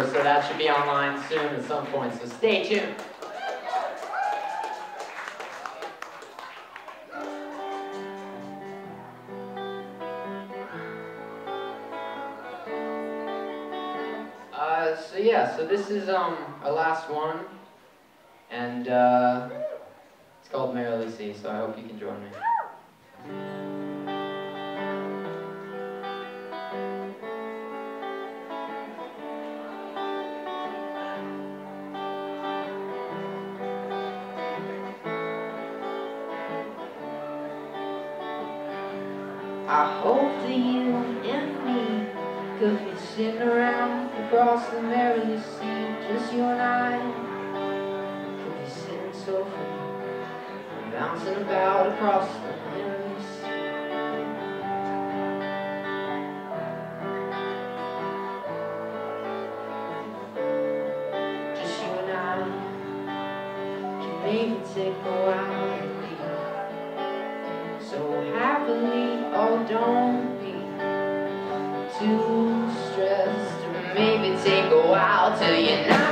so that should be online soon at some point, so stay tuned. Uh, so yeah, so this is um our last one, and uh, it's called Merrily Sea, so I hope you can join me. I hope that you and me could be sitting around across the merrily sea, just you and I could be sitting so free, bouncing about across the merrily sea. Just you and I can maybe take a while so happily. Oh, don't be too stressed. Maybe take a while till you're not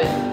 You've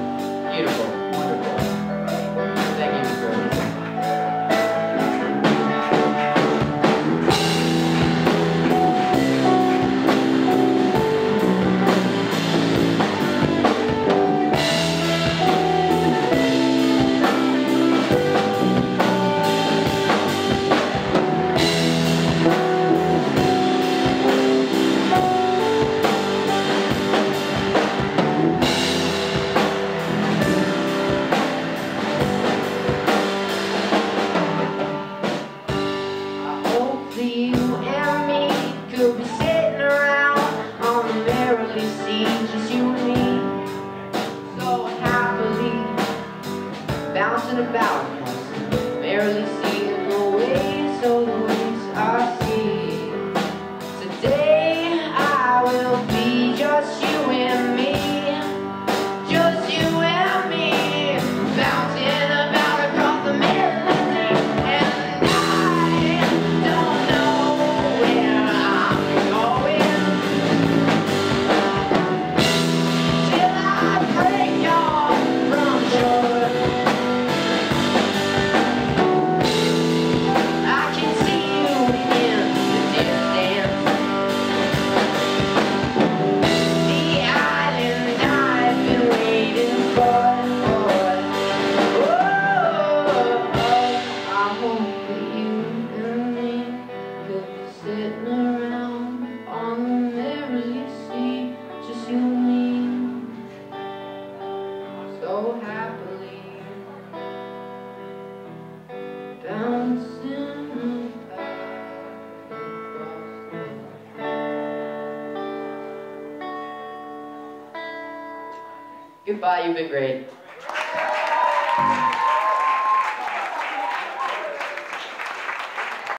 Goodbye, you've been great.